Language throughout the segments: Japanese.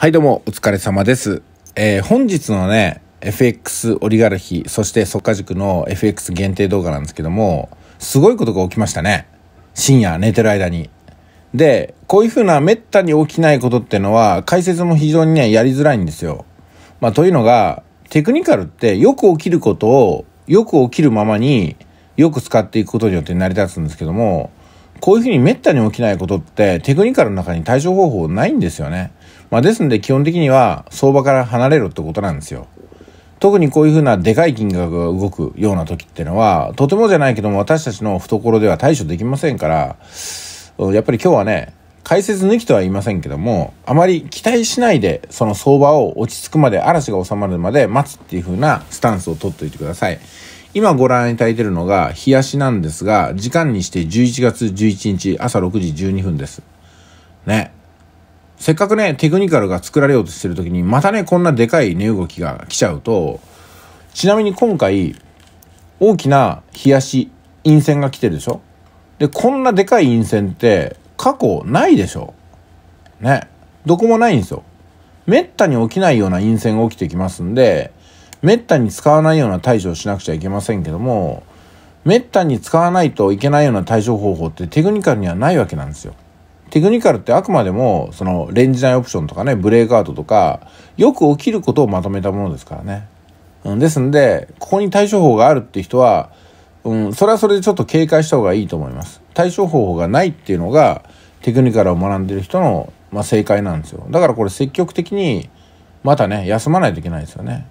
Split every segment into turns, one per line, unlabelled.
はいどうもお疲れ様です。えー本日のね、FX オリガルヒ、そして速稼塾の FX 限定動画なんですけども、すごいことが起きましたね。深夜寝てる間に。で、こういうふうな滅多に起きないことってのは、解説も非常にね、やりづらいんですよ。まあ、というのが、テクニカルってよく起きることを、よく起きるままによく使っていくことによって成り立つんですけども、こういうふうに滅多に起きないことってテクニカルの中に対処方法ないんですよね。まあですんで基本的には相場から離れろってことなんですよ。特にこういうふうなでかい金額が動くような時ってのは、とてもじゃないけども私たちの懐では対処できませんから、やっぱり今日はね、解説抜きとは言いませんけども、あまり期待しないで、その相場を落ち着くまで、嵐が収まるまで待つっていう風なスタンスを取っておいてください。今ご覧いただいているのが、日足なんですが、時間にして11月11日朝6時12分です。ね。せっかくね、テクニカルが作られようとしてる時に、またね、こんなでかい値動きが来ちゃうと、ちなみに今回、大きな冷やし、陰線が来てるでしょ？で、こんなでかい陰線って過去ないでしょ？ね。どこもないんですよ。めったに起きないような陰線が起きてきますんで、めったに使わないような対処をしなくちゃいけませんけども、めったに使わないといけないような対処方法ってテクニカルにはないわけなんですよ。テクニカルってあくまでも、その、レンジ内オプションとかね、ブレイクアウトとか、よく起きることをまとめたものですからね。うん、ですんで、ここに対処法があるって人は、うん、それはそれでちょっと警戒した方がいいと思います。対処方法がないっていうのが、テクニカルを学んでる人の、まあ、正解なんですよ。だからこれ積極的に、またね、休まないといけないですよね。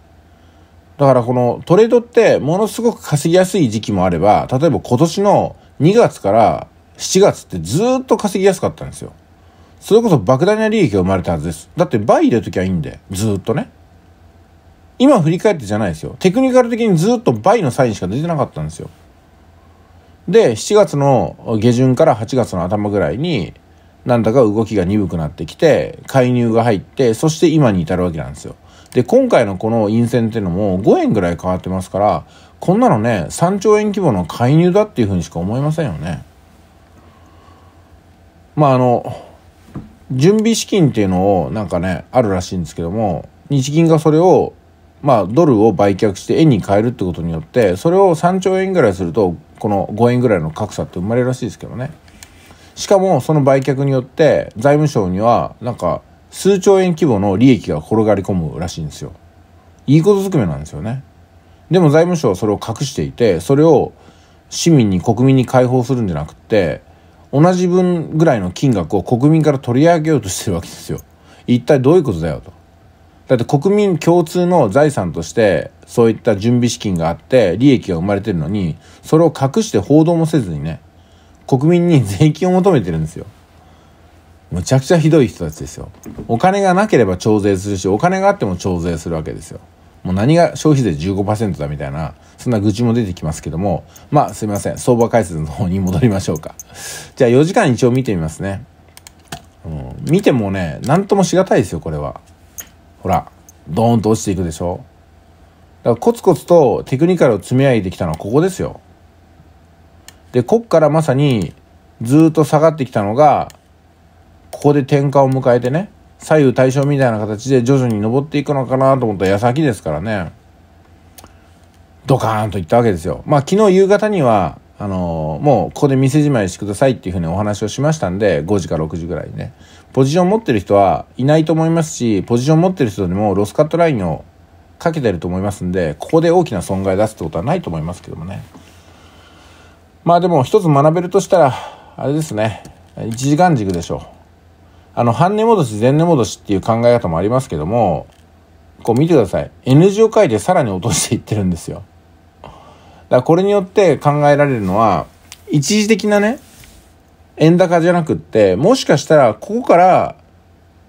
だからこのトレードってものすごく稼ぎやすい時期もあれば、例えば今年の2月から7月ってずっと稼ぎやすかったんですよ。それこそ莫大な利益が生まれたはずです。だって倍入れるときはいいんで、ずっとね。今振り返ってじゃないですよ。テクニカル的にずっと倍のサインしか出てなかったんですよ。で、7月の下旬から8月の頭ぐらいに、なんだか動きが鈍くなってきて、介入が入って、そして今に至るわけなんですよ。で、今回のこの陰線っていうのも5円ぐらい変わってますから、こんなのね、3兆円規模の介入だっていうふうにしか思えませんよね。まああの、準備資金っていうのをなんかね、あるらしいんですけども、日銀がそれをまあ、ドルを売却して円に変えるってことによってそれを3兆円ぐらいするとこの5円ぐらいの格差って生まれるらしいですけどね。しかもその売却によって財務省にはなんか数兆円規模の利益が転がり込むらしいんですよ。いいことずくめなんですよね。でも財務省はそれを隠していてそれを市民に国民に開放するんじゃなくて同じ分ぐらいの金額を国民から取り上げようとしてるわけですよ。一体どういうことだよと。だって国民共通の財産としてそういった準備資金があって利益が生まれてるのにそれを隠して報道もせずにね国民に税金を求めてるんですよ。むちゃくちゃひどい人たちですよ。お金がなければ徴税するしお金があっても徴税するわけですよ。もう何が消費税15%だみたいなそんな愚痴も出てきますけどもまあすいません。相場解説の方に戻りましょうか。じゃあ4時間一応見てみますね、うん、見てもね何ともしがたいですよこれは。ほら、ドーンと落ちていくでしょ。だからコツコツとテクニカルを積み上げてきたのはここですよ。で、こっからまさにずっと下がってきたのが、ここで転換を迎えてね、左右対称みたいな形で徐々に登っていくのかなと思った矢先ですからね、ドカーンといったわけですよ。まあ昨日夕方には、あのーもうここで店じまいしてくださいっていうふうにお話をしましたんで、5時か6時ぐらいにね。ポジション持ってる人はいないと思いますし、ポジション持ってる人でもロスカットラインをかけてると思いますんで、ここで大きな損害出すってことはないと思いますけどもね。まあでも一つ学べるとしたら、あれですね、1時間軸でしょう。あの、半値戻し、前値戻しっていう考え方もありますけども、こう見てください。N 字を書いてさらに落としていってるんですよ。だからこれによって考えられるのは、一時的なね、円高じゃなくって、もしかしたらここから、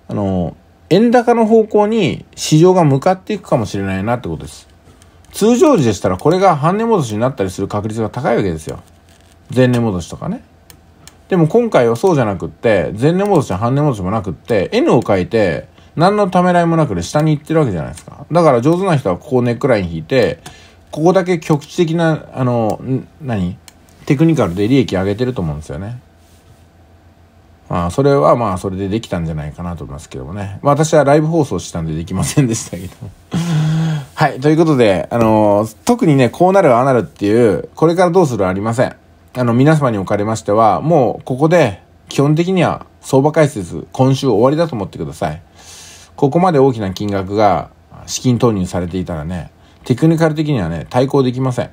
あの、円高の方向に市場が向かっていくかもしれないなってことです。通常時でしたらこれが半値戻しになったりする確率が高いわけですよ。前値戻しとかね。でも今回はそうじゃなくって、前値戻し半値戻しもなくって、N を書いて、何のためらいもなくで下に行ってるわけじゃないですか。だから上手な人はここネックライン引いて、ここだけ局地的な、あの、何？テクニカルで利益上げてると思うんですよね。まあ、それはまあ、それでできたんじゃないかなと思いますけどもね。まあ、私はライブ放送したんでできませんでしたけど。はい。ということで、あのー、特にね、こうなるああなるっていう、これからどうするはありません。あの、皆様におかれましては、もう、ここで、基本的には、相場解説、今週終わりだと思ってください。ここまで大きな金額が、資金投入されていたらね、テクニカル的にはね、対抗できません。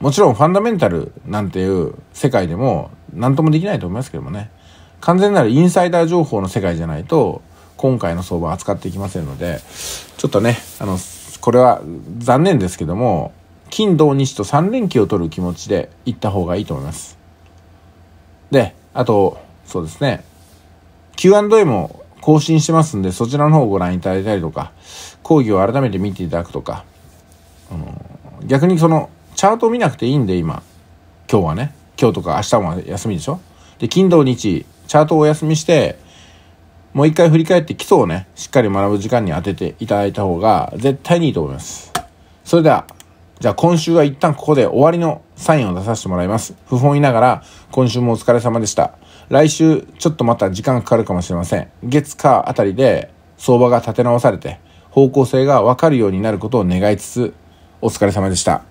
もちろん、ファンダメンタルなんていう世界でも、何ともできないと思いますけどもね。完全なるインサイダー情報の世界じゃないと、今回の相場扱っていきませんので、ちょっとね、あの、これは残念ですけども、金土日と3連休を取る気持ちで行った方がいいと思います。で、あと、そうですね、Q&A も更新してますんで、そちらの方をご覧いただいたりとか、講義を改めて見ていただくとか、あの逆にその、チャートを見なくていいんで、今、今日はね、今日とか明日も休みでしょで、金土日、チャートをお休みして、もう一回振り返って基礎をね、しっかり学ぶ時間に当てていただいた方が絶対にいいと思います。それでは、じゃあ今週は一旦ここで終わりのサインを出させてもらいます。不本意ながら、今週もお疲れ様でした。来週、ちょっとまた時間かかるかもしれません。月かあたりで相場が立て直されて、方向性がわかるようになることを願いつつ、お疲れ様でした。